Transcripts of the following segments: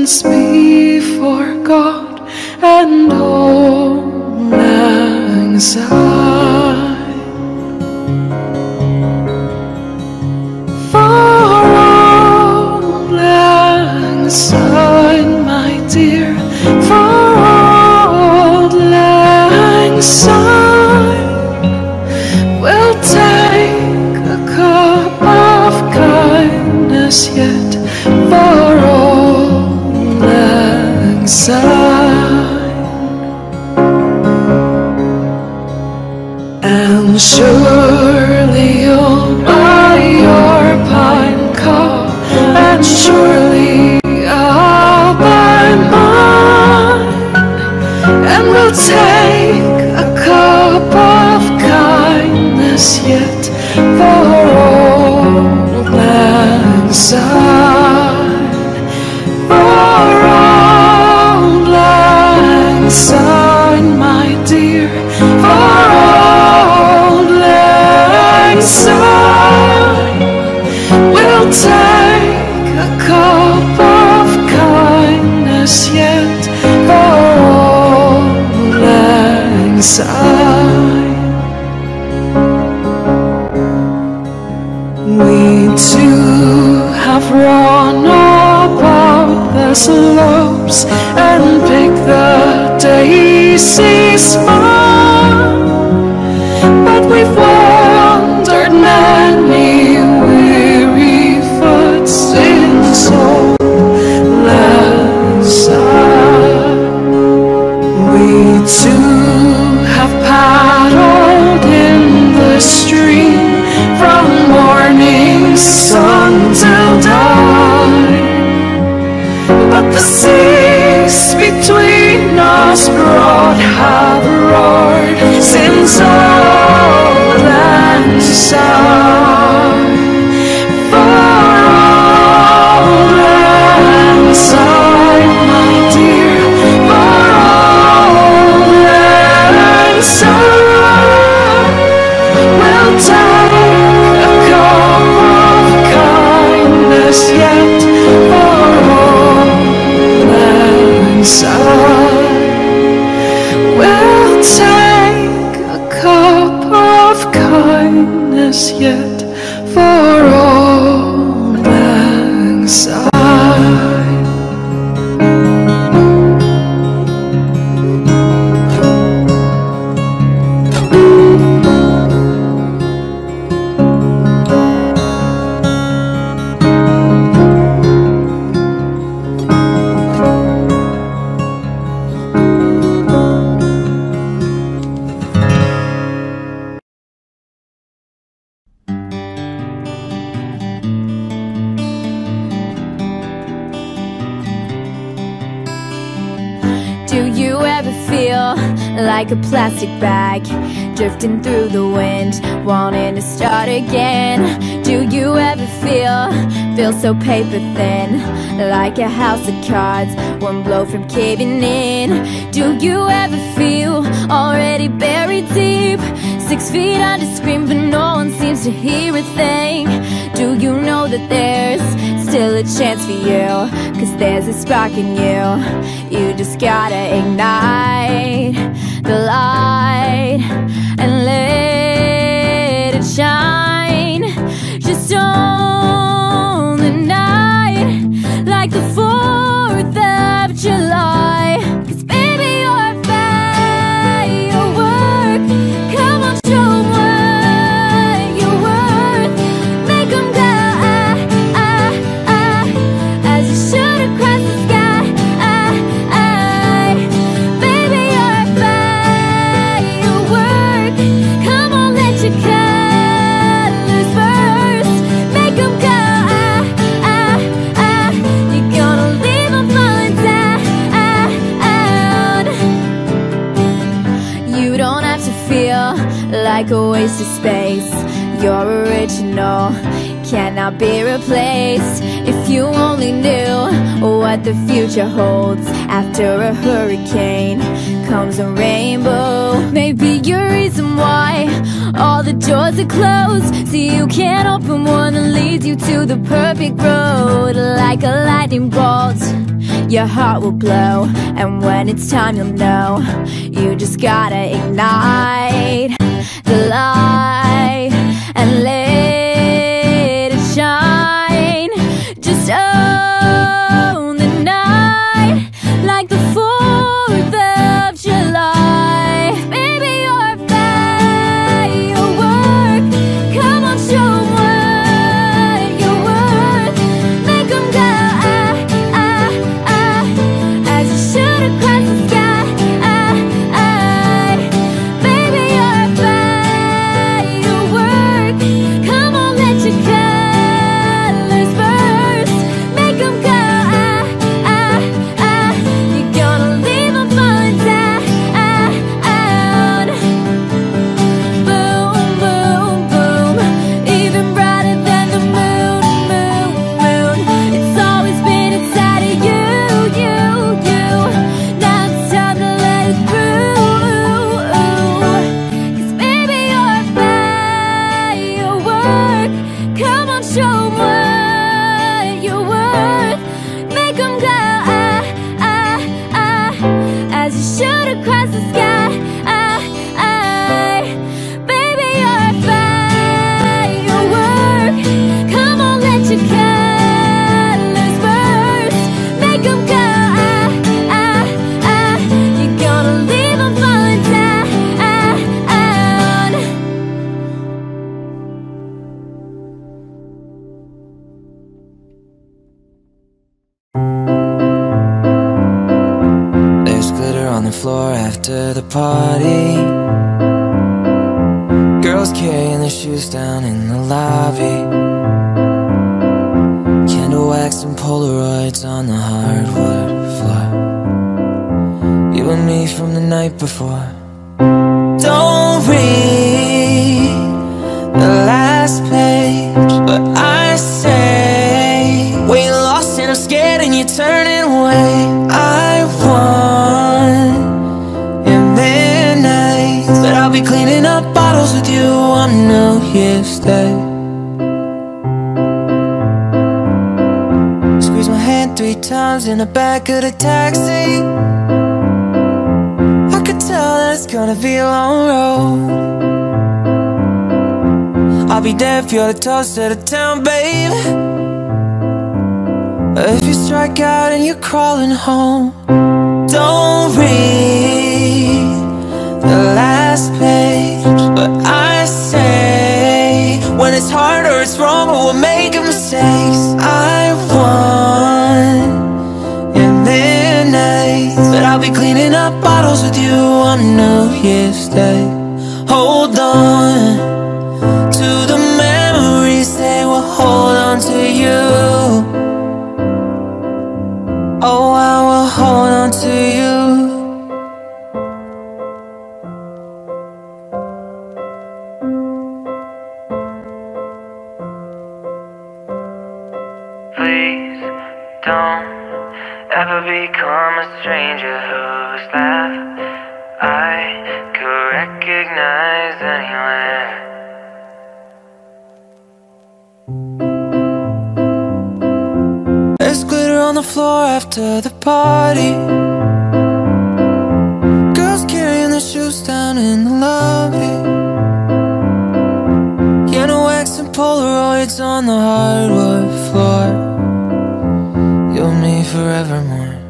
acquaintance be forgot a house of cards, one blow from caving in? Do you ever feel already buried deep, six feet under scream, but no one seems to hear a thing? Do you know that there's still a chance for you? Cause there's a spark in you. You just gotta ignite the light and let it shine. Just own July. Like a waste of space. You're original, cannot be replaced. If you only knew what the future holds after a hurricane comes a rainbow. Maybe your reason why all the doors are closed, so you can't open one that leads you to the perfect road. Like a lightning bolt, your heart will blow, and when it's time, you'll know. You just gotta ignite the floor after the party. Girls carrying their shoes down in the lobby. Candle wax and Polaroids on the hardwood floor. You and me from the night before. Don't read the last page, but I say, Weight lost and I'm scared, and you're turning away. Year's Day. Squeeze my hand three times in the back of the taxi. I could tell that it's gonna be a long road. I'll be there if you're the toast of the town, babe. If you strike out and you're crawling home, don't read the last page. But I it's hard or it's wrong or we're making mistakes, I want your midnight. But I'll be cleaning up bottles with you on New Year's Day. After the party. Girls carrying their shoes down in the lobby. Piano wax and Polaroids on the hardwood floor. You and me forevermore.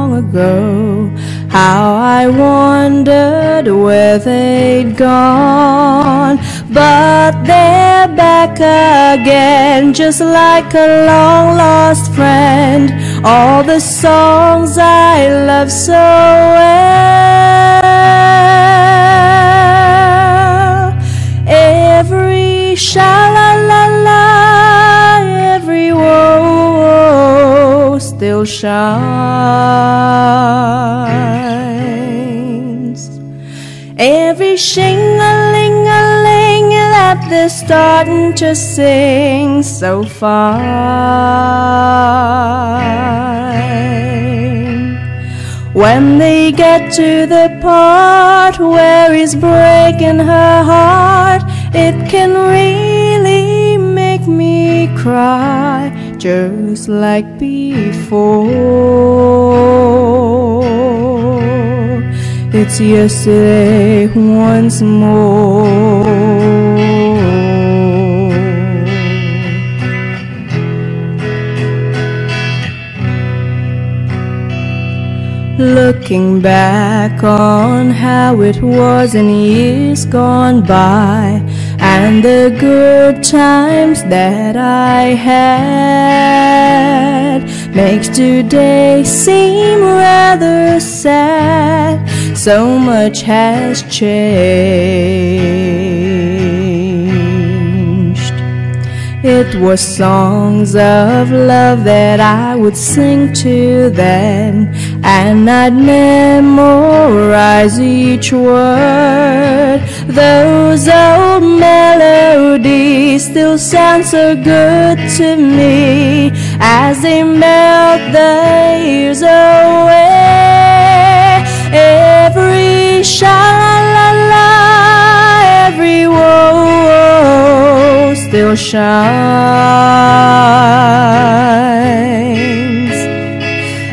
ago. How I wondered where they'd gone. But they're back again, just like a long lost friend. All the songs I love so well. Every sha still shines. Every shing-a-ling-a-ling that they're starting to sing so fine. When they get to the part where he's breaking her heart, it can really make me cry just like before. It's yesterday once more. Looking back on how it was in years gone by, and the good times that I had makes today seem rather sad. So much has changed. It was songs of love that I would sing to them, and I'd memorize each word. Those old melodies still sound so good to me as they melt the years away. Every sha la la, every woe still shines.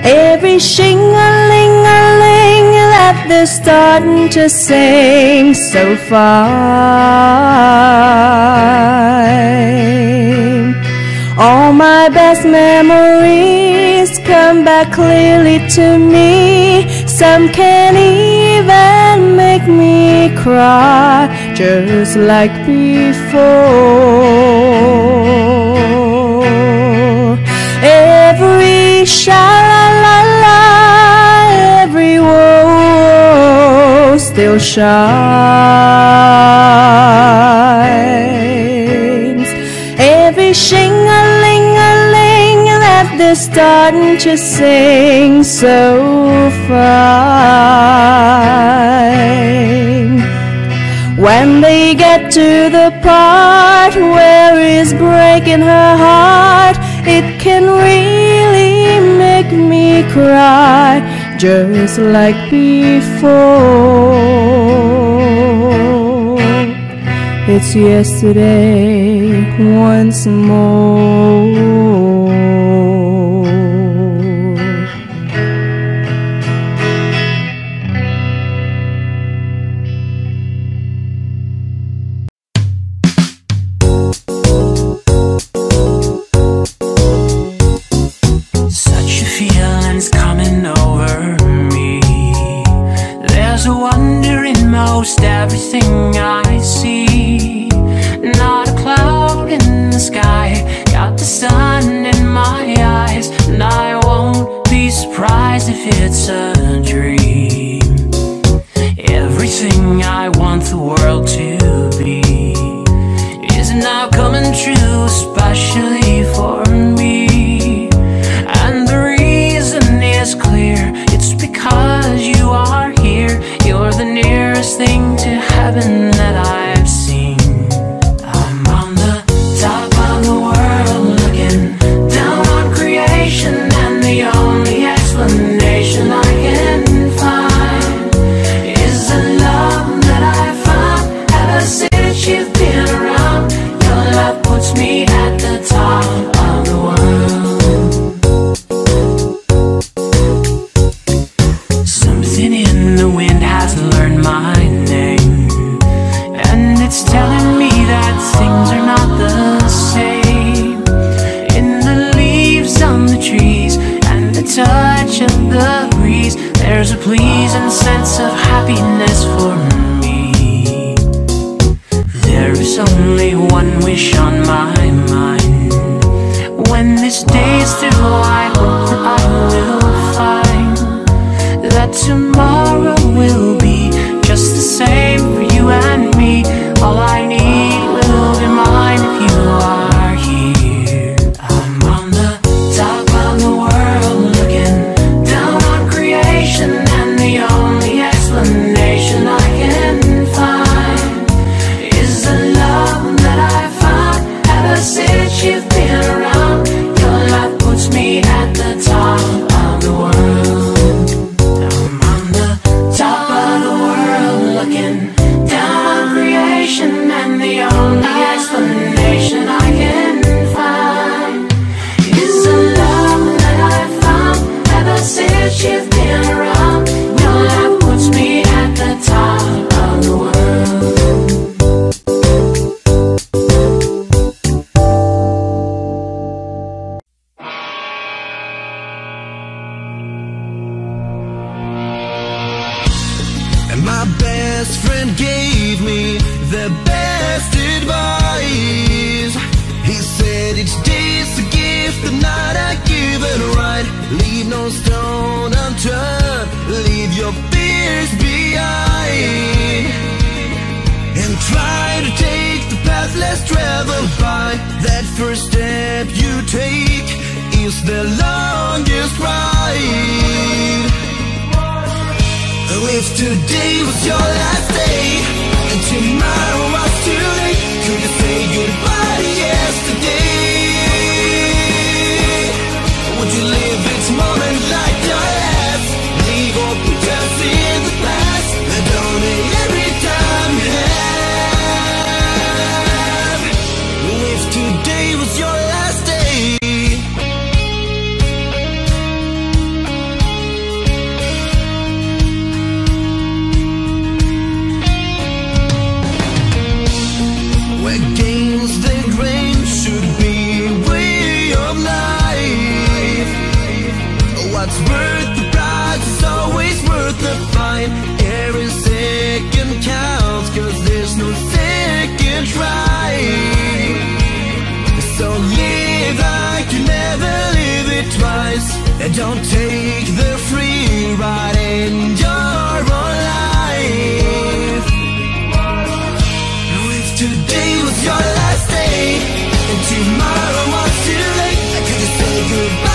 Every shing-a-ling-a-ling that they're starting to sing so fine. All my best memories come back clearly to me. Some can even make me cry just like before. Every sha la la la, every woe still shines. Every shing a ling a ling that starting to sing so fine. When they get to the part where he's breaking her heart, it can really make me cry, just like before. It's yesterday once more. Don't take the free ride in your own life. If today was your last day. And tomorrow was too late I couldn't say goodbye.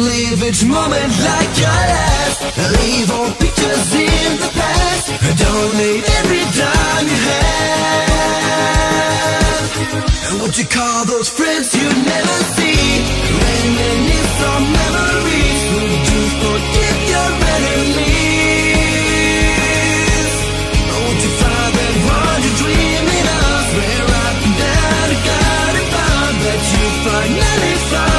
live each moment like your last. Leave all pictures in the past. Donate every dime you have. And what you call those friends you never see. Reminisce on memories. Would you forgive your enemies? Oh, or would you find that one you dreaming of? Where up and down, God, and found that you finally found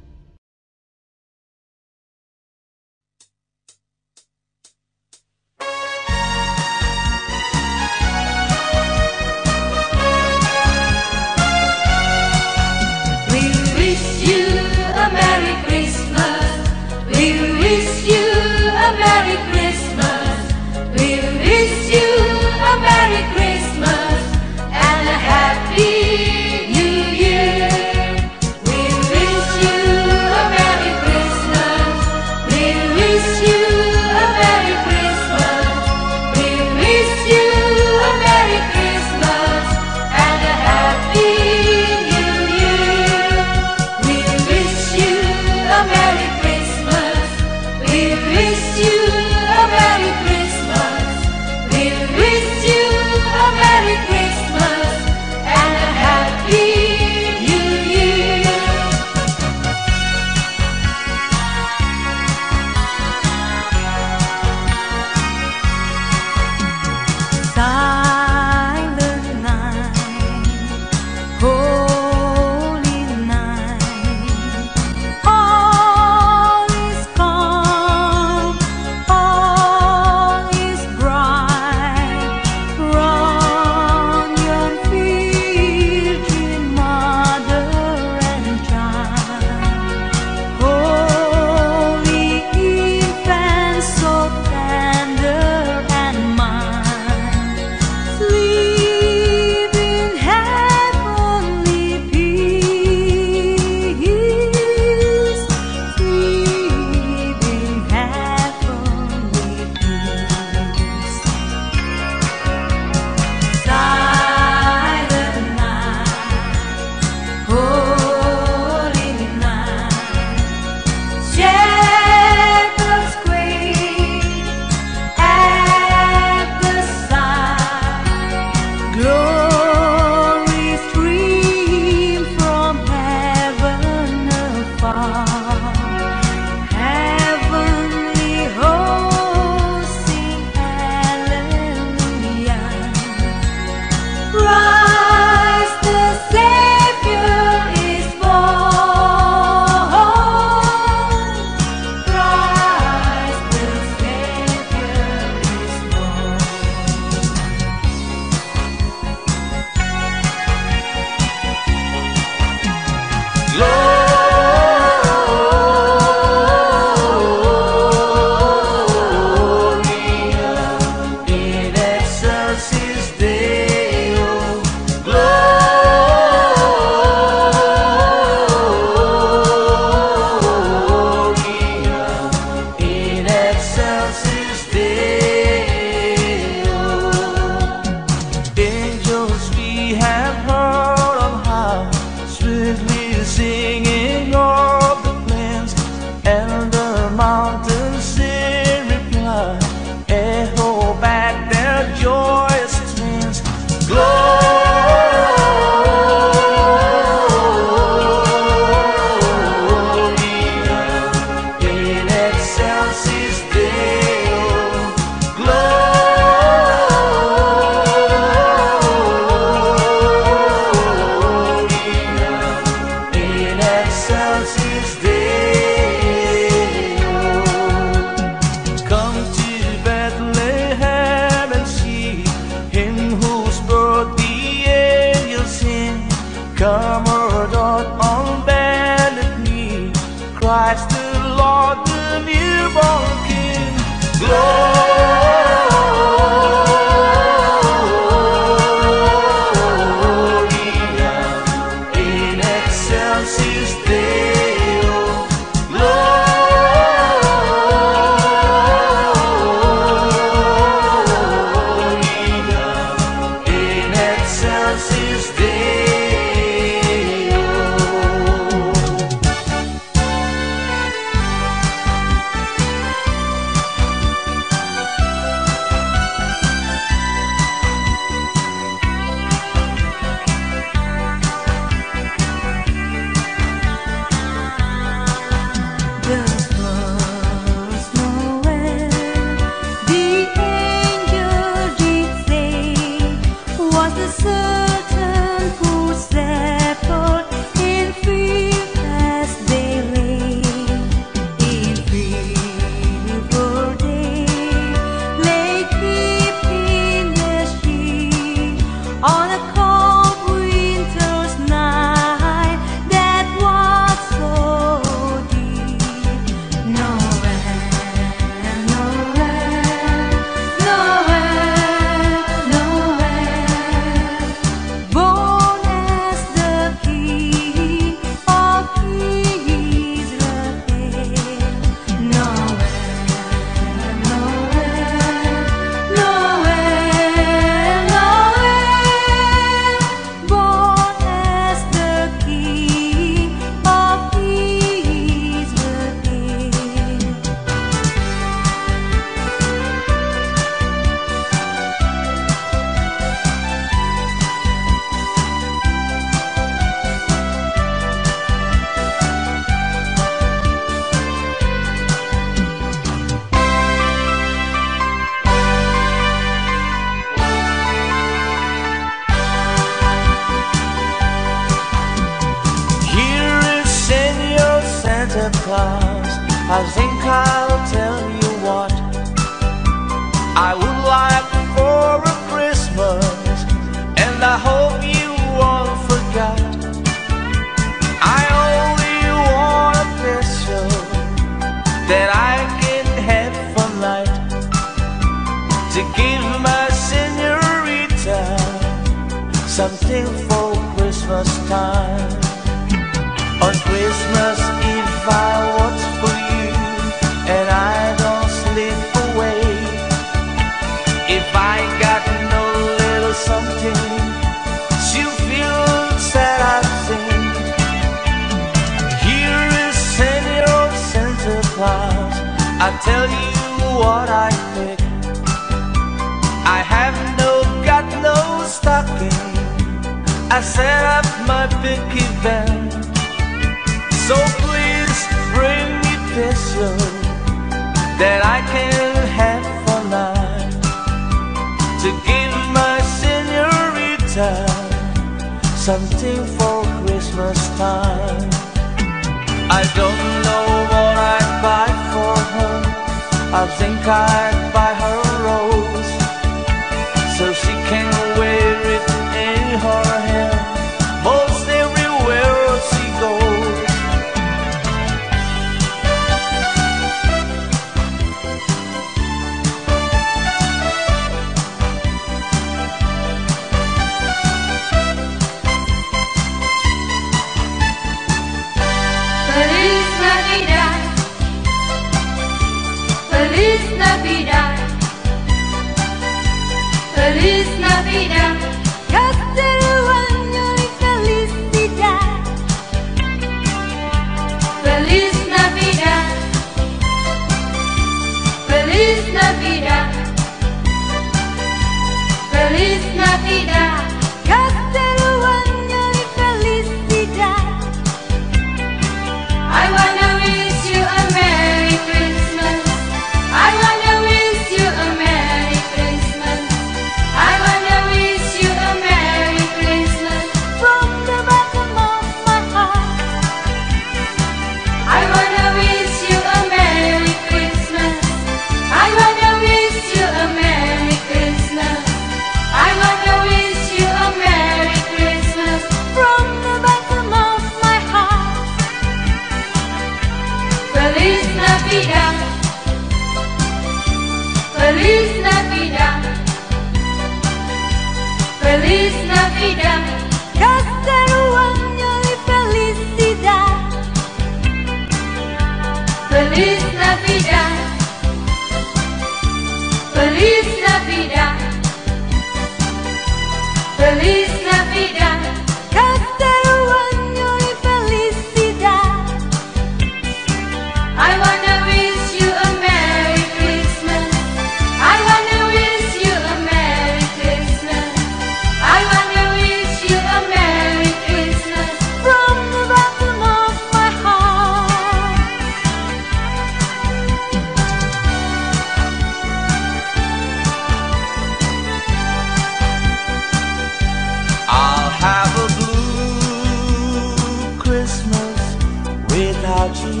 without you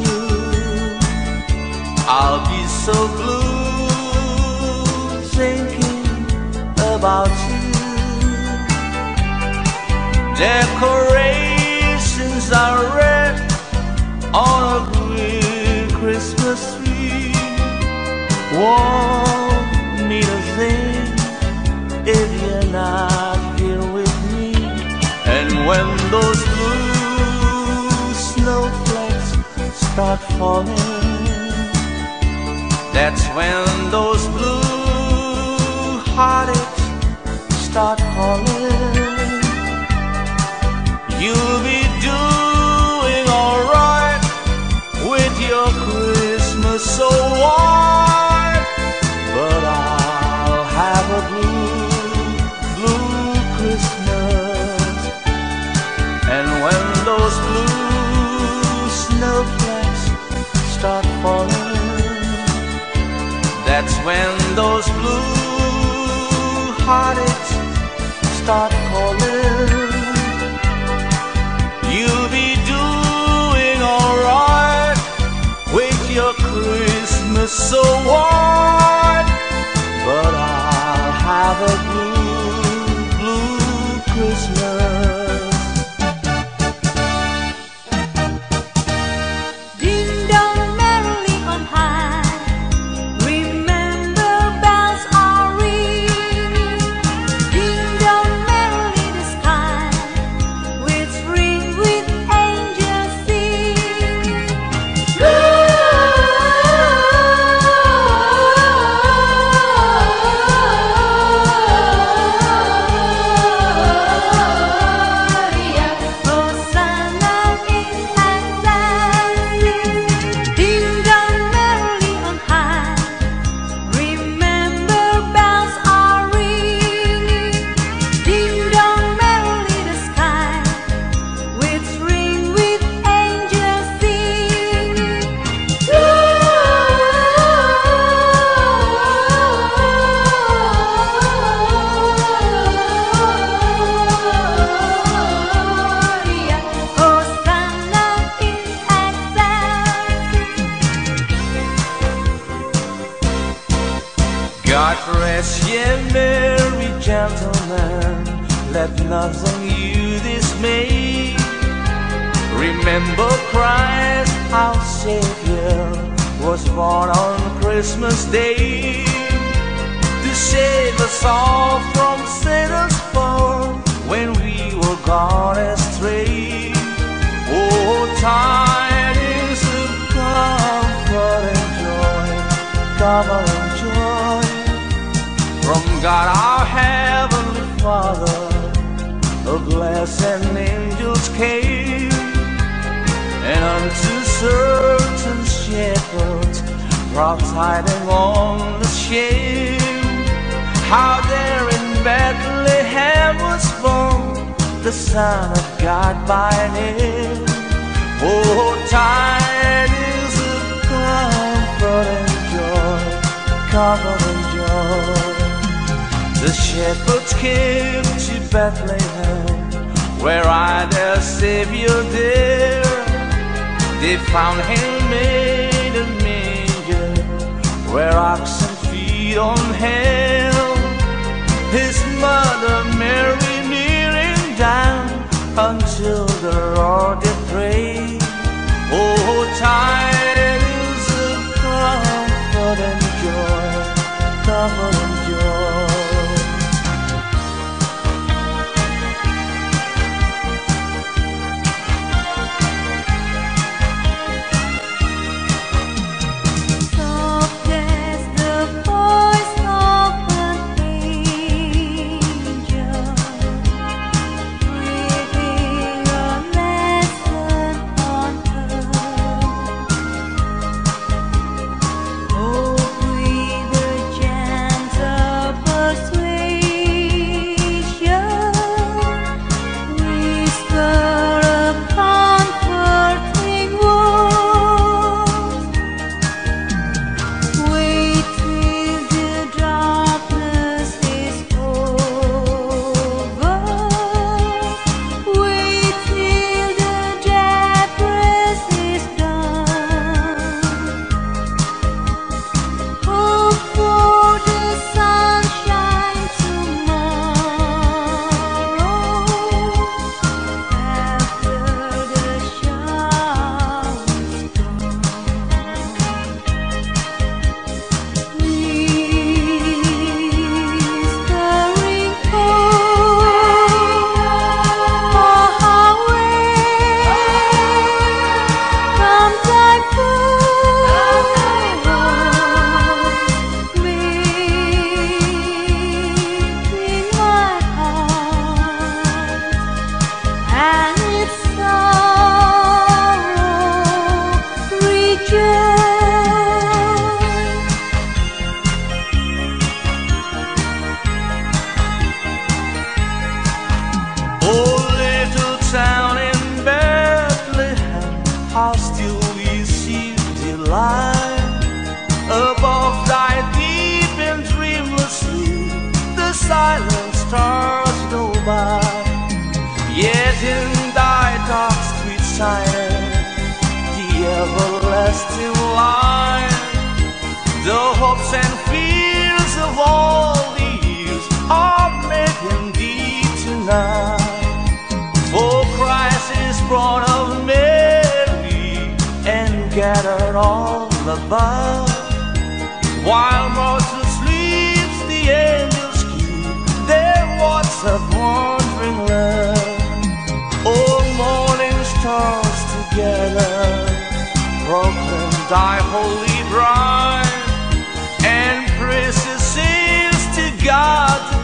I'll be so blue Thinking about you. Decorations are red On a green Christmas tree. Won't mean a thing if you're not start falling. That's when those blue heartaches start calling. You'll be doing alright with your Christmas so warm kid to Bethlehem, where I their Savior dear. They found him made a manger, where oxen feed on hell. His mother Mary kneeling down until the Lord did pray. Oh, tidings of comfort and joy, comfort and joy. Thy holy bride and praises to God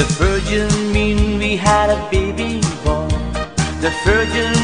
The virgin mean we had a baby boy. The virgin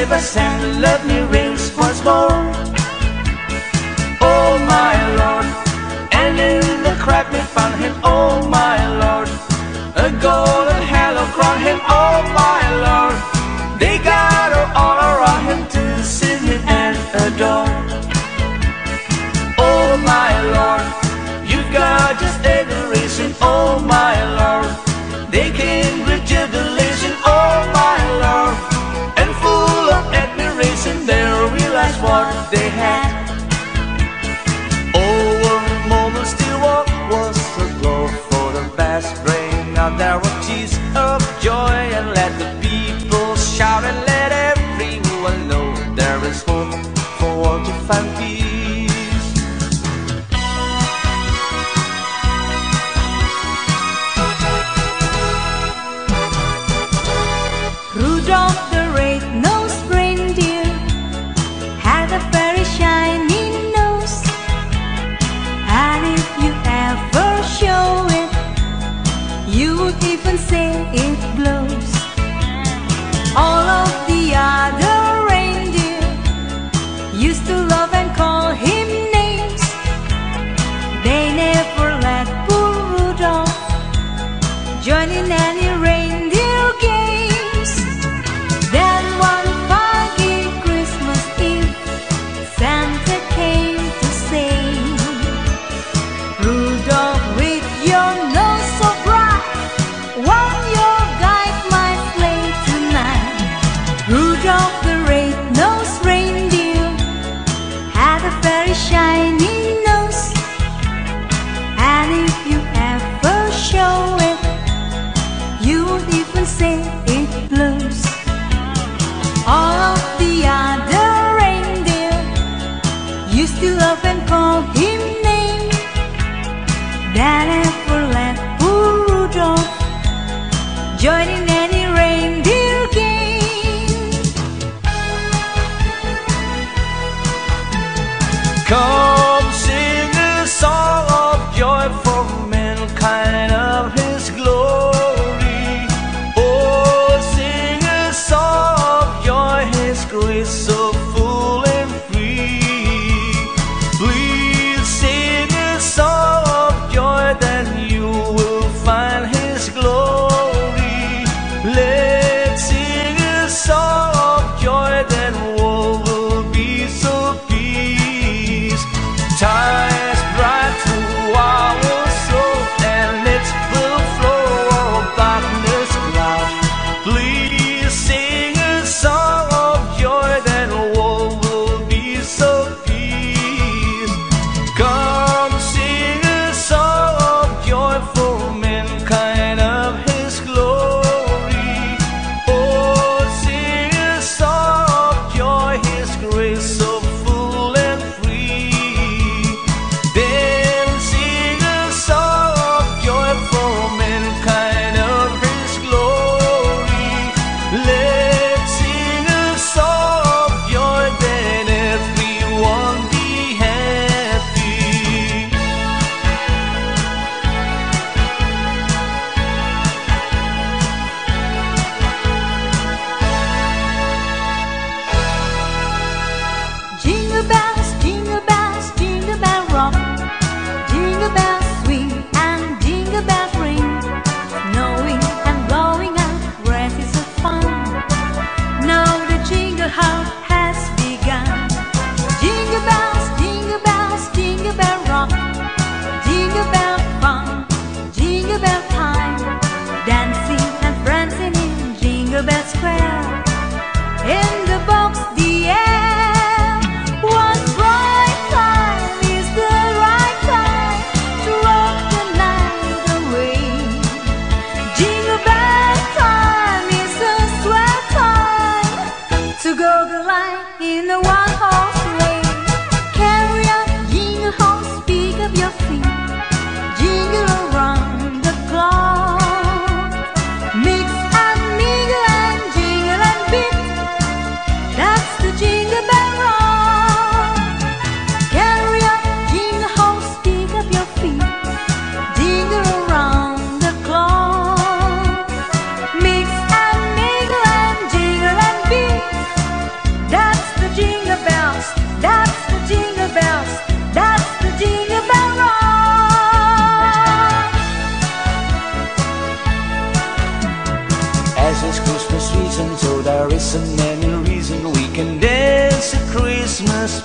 river sand, love me rings once more. Oh my lord, and in the crab we found him. Oh my lord, a golden halo crowned him. Oh my.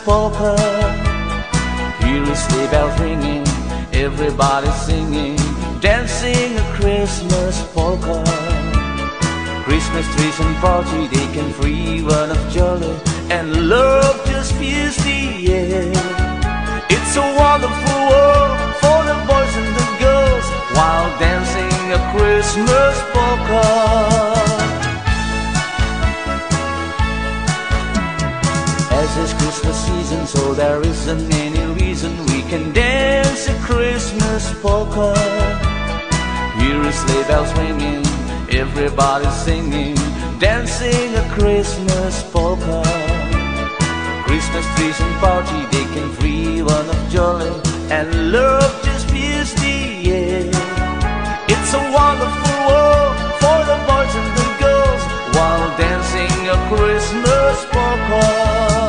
Polka. Here is sleigh bells ringing, everybody singing, dancing a Christmas polka. Christmas trees and party, they can free one of jolly, and love just fills the air. It's a wonderful world for the boys and the girls while dancing a Christmas polka. Christmas season, so there isn't any reason we can dance a Christmas polka. Here is sleigh bells ringing, everybody singing, dancing a Christmas polka. Christmas trees and party, they can free one of jolly, and love just fills the air. It's a wonderful world for the boys and the girls while dancing a Christmas polka.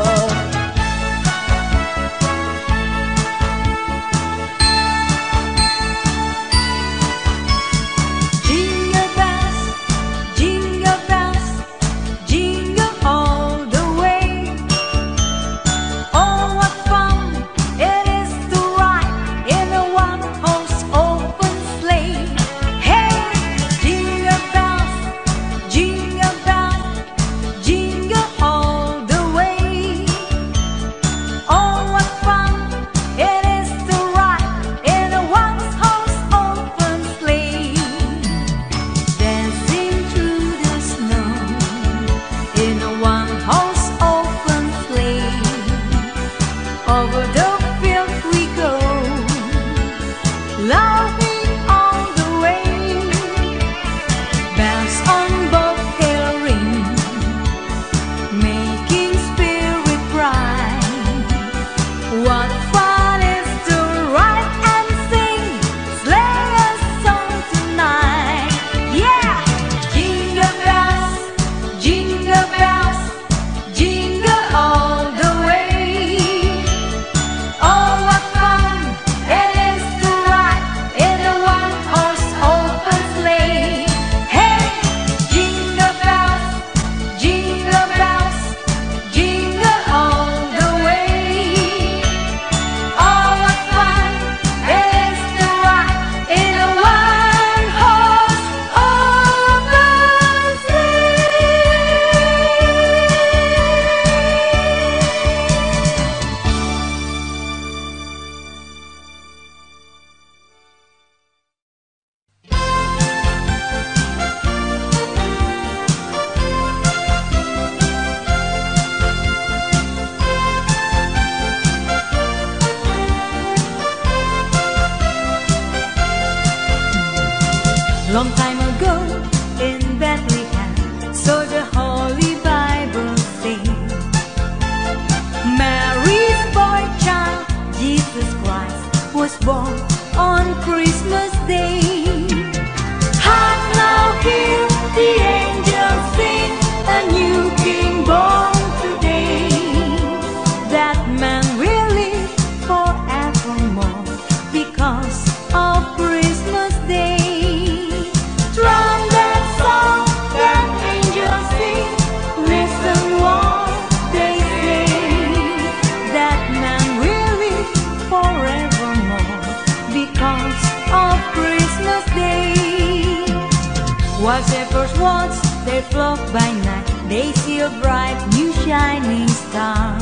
Once, they flock by night, they see a bright new shining star.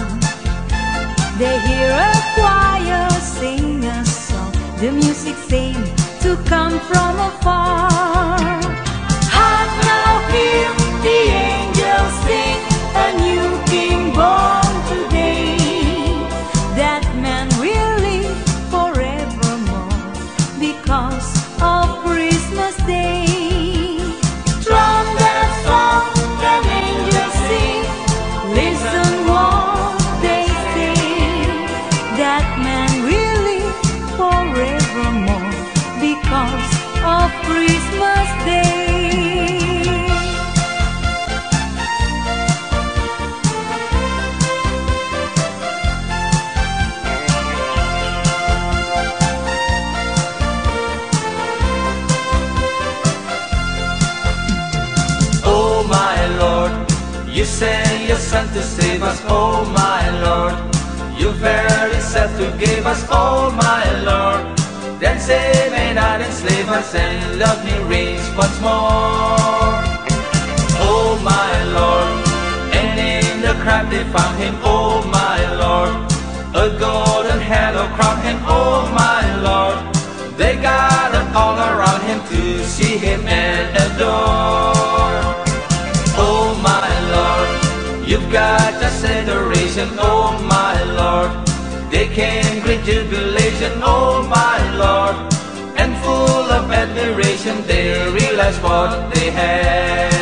They hear a choir sing a song, the music seems to come from afar. Hark now, hear the angels sing, a new king born sent to save us. Oh my Lord, you very self to give us. Oh my Lord, then save and not enslave us and love me reigns once more. Oh my Lord, and in the crowd they found him. Oh my Lord, a golden halo crown him. Oh my Lord, they gathered all around him to see him and adore. Got adoration. Oh my Lord, they can great jubilation. Oh my Lord, and full of admiration, they realize what they have.